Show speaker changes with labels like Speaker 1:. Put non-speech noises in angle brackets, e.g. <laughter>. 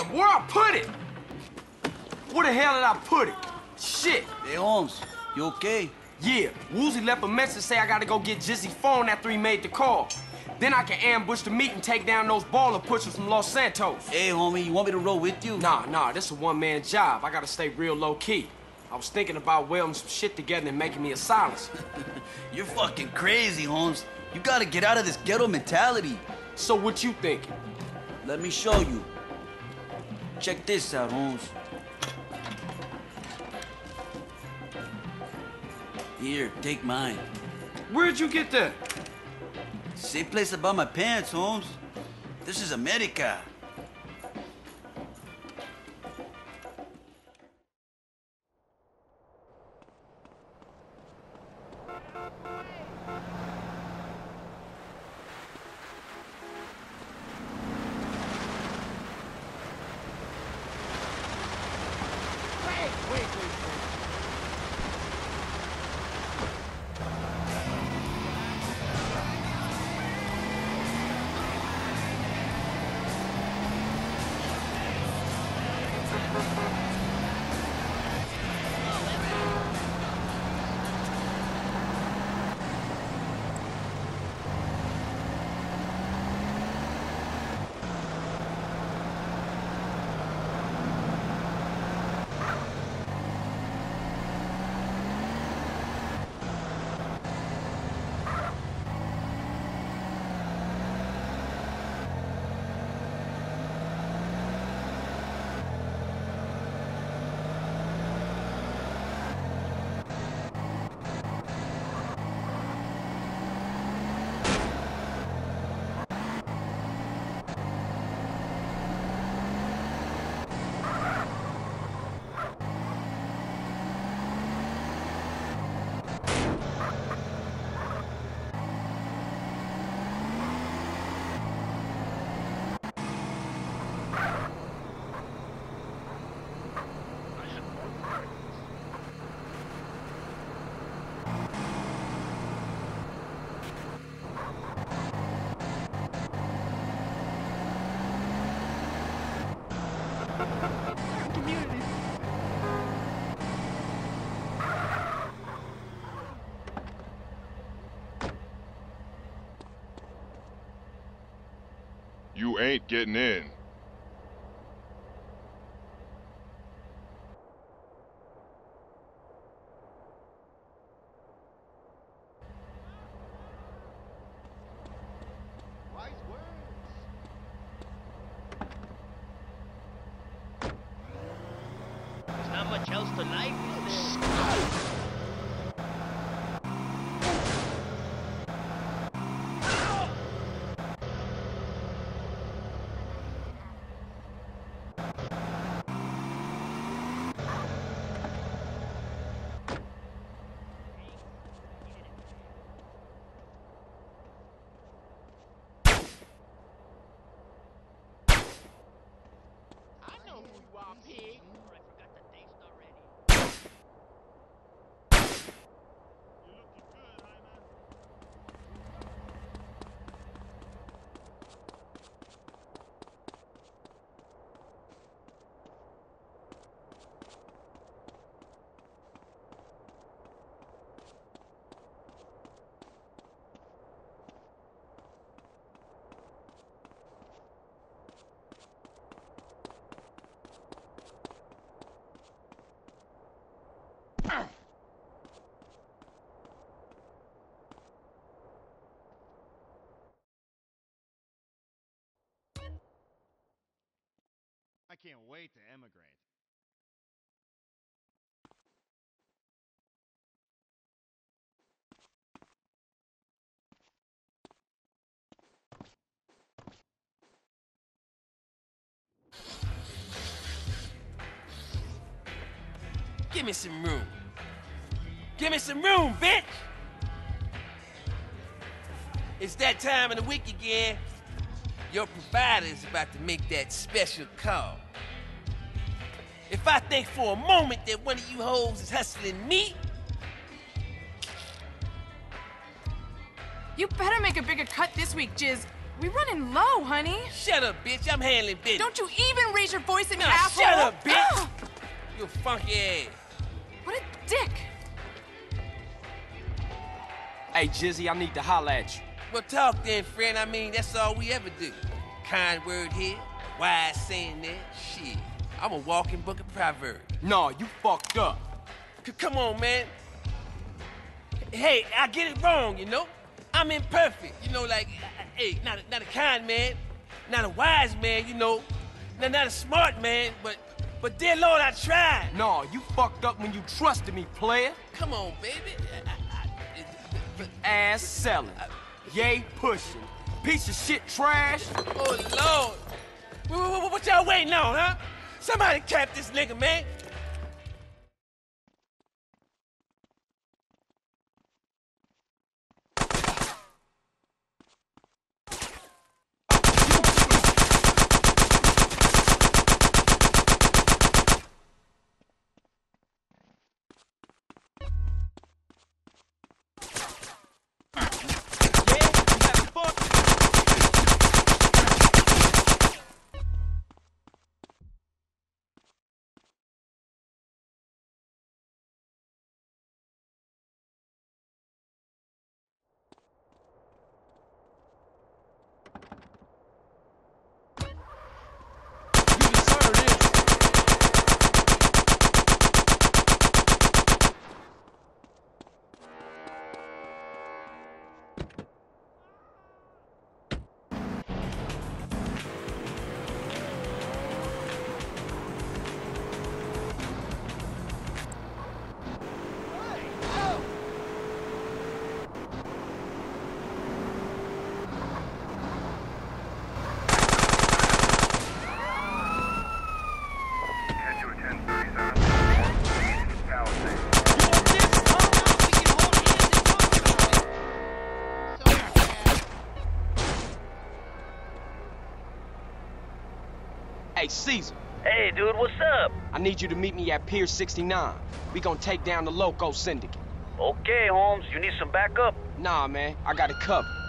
Speaker 1: Damn, where I put it? Where the hell did I put it? Shit.
Speaker 2: Hey, Holmes, you okay?
Speaker 1: Yeah, Woozie left a message say I gotta go get Jizzy's phone after he made the call. Then I can ambush the meet and take down those Ballas pushers from Los Santos.
Speaker 2: Hey, homie, you want me to roll with you?
Speaker 1: Nah, nah, this a one-man job. I gotta stay real low-key. I was thinking about welding some shit together and making me a silencer. <laughs>
Speaker 2: You're fucking crazy, Holmes. You gotta get out of this ghetto mentality.
Speaker 1: So what you thinking?
Speaker 2: Let me show you. Check this out, Holmes. Here, take mine.
Speaker 1: Where'd you get that?
Speaker 2: Same place I bought my pants, Holmes. This is America.
Speaker 3: You ain't getting in.
Speaker 4: Not much else to life, is there? I know I
Speaker 5: can't wait to emigrate.
Speaker 1: Give me some room. Give me some room, bitch! It's that time of the week again. Your provider is about to make that special call. If I think for a moment that one of you hoes is hustling me,
Speaker 6: You better make a bigger cut this week, Jizz. We running low, honey.
Speaker 7: Shut up, bitch. I'm handling business.
Speaker 6: Don't you even raise your voice at me,
Speaker 7: Nah,
Speaker 6: asshole.
Speaker 7: shut up, bitch. <gasps> You funky ass.
Speaker 6: what a dick.
Speaker 1: Hey, Jizzy, I need to holler at you.
Speaker 7: Well, talk then, friend. I mean, that's all we ever do. Kind word here, wise saying there. Shit, I'm a walking book of proverbs.
Speaker 1: No, you fucked up.
Speaker 7: C- come on, man. Hey, I get it wrong, you know? I'm imperfect, you know, like, hey, not a, not a kind man, not a wise man, you know, not, not a smart man, but, but dear Lord, I tried.
Speaker 1: No, you fucked up when you trusted me, player.
Speaker 7: Come on, baby. I, I, I, but,
Speaker 1: Ass selling. Yay pushing. Piece of shit trash.
Speaker 7: oh, Lord. What, what, what y'all waiting on, huh? Somebody cap this nigga, man.
Speaker 1: Hey, Cesar.
Speaker 8: Hey, dude, what's up?
Speaker 1: I need you to meet me at Pier 69. We gonna take down the Loco Syndicate.
Speaker 8: Okay, Holmes, you need some backup?
Speaker 1: Nah, man, I got it covered.